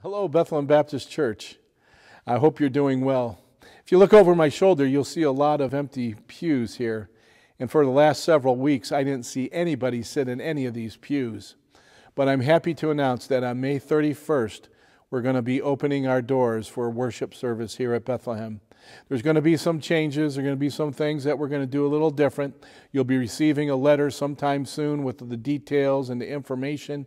Hello, Bethlehem Baptist Church. I hope you're doing well. If you look over my shoulder, you'll see a lot of empty pews here. And for the last several weeks, I didn't see anybody sit in any of these pews. But I'm happy to announce that on May 31st, we're going to be opening our doors for worship service here at Bethlehem. There's going to be some changes. There are going to be some things that we're going to do a little different. You'll be receiving a letter sometime soon with the details and the information.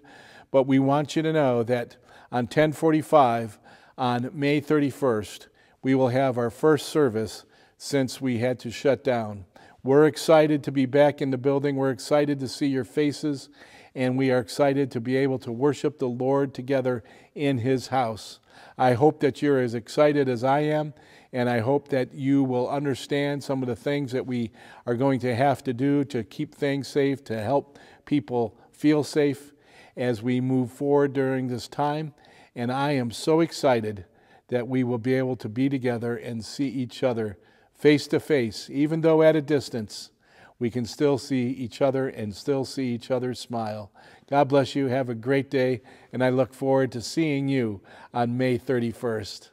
But we want you to know that on 1045 on May 31st, we will have our first service since we had to shut down. We're excited to be back in the building. We're excited to see your faces, and we are excited to be able to worship the Lord together in His house. I hope that you're as excited as I am, and I hope that you will understand some of the things that we are going to have to do to keep things safe, to help people feel safe as we move forward during this time. And I am so excited that we will be able to be together and see each other face to face, even though at a distance. We can still see each other and still see each other smile. God bless you. Have a great day, and I look forward to seeing you on May 31st.